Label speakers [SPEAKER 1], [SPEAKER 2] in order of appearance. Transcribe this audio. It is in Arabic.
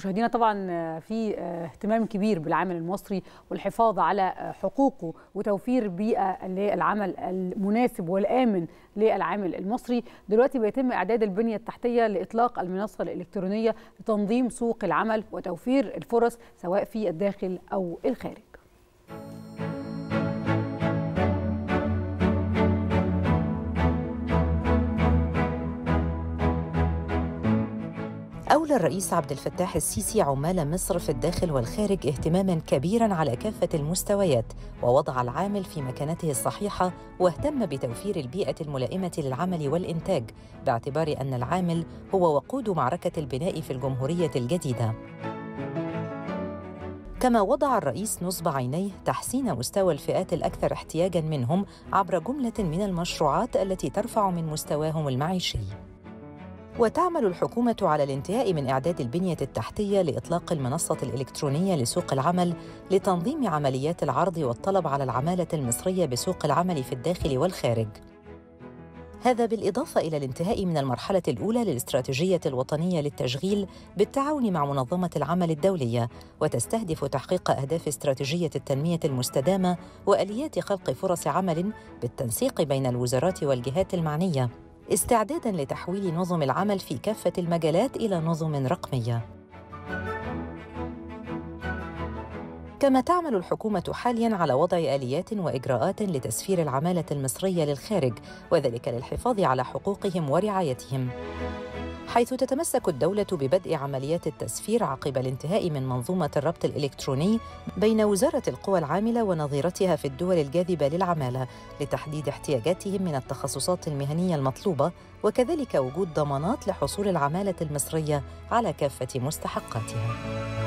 [SPEAKER 1] مشاهدينا طبعا في اهتمام كبير بالعامل المصري والحفاظ على حقوقه وتوفير بيئة للعمل المناسب والآمن للعامل المصري. دلوقتي بيتم إعداد البنية التحتية لإطلاق المنصة الإلكترونية لتنظيم سوق العمل وتوفير الفرص سواء في الداخل أو الخارج.
[SPEAKER 2] أولى الرئيس عبد الفتاح السيسي عمال مصر في الداخل والخارج اهتماما كبيرا على كافة المستويات ووضع العامل في مكانته الصحيحة واهتم بتوفير البيئة الملائمة للعمل والإنتاج باعتبار أن العامل هو وقود معركة البناء في الجمهورية الجديدة. كما وضع الرئيس نصب عينيه تحسين مستوى الفئات الأكثر احتياجا منهم عبر جملة من المشروعات التي ترفع من مستواهم المعيشي. وتعمل الحكومة على الانتهاء من إعداد البنية التحتية لإطلاق المنصة الإلكترونية لسوق العمل لتنظيم عمليات العرض والطلب على العمالة المصرية بسوق العمل في الداخل والخارج. هذا بالإضافة إلى الانتهاء من المرحلة الأولى للاستراتيجية الوطنية للتشغيل بالتعاون مع منظمة العمل الدولية وتستهدف تحقيق أهداف استراتيجية التنمية المستدامة وآليات خلق فرص عمل بالتنسيق بين الوزارات والجهات المعنية استعدادا لتحويل نظم العمل في كافة المجالات إلى نظم رقميه كما تعمل الحكومة حاليا على وضع آليات وإجراءات لتسفير العمالة المصرية للخارج وذلك للحفاظ على حقوقهم ورعايتهم. حيث تتمسك الدولة ببدء عمليات التسفير عقب الانتهاء من منظومة الربط الإلكتروني بين وزارة القوى العاملة ونظيرتها في الدول الجاذبة للعمالة لتحديد احتياجاتهم من التخصصات المهنية المطلوبة وكذلك وجود ضمانات لحصول العمالة المصرية على كافة مستحقاتها.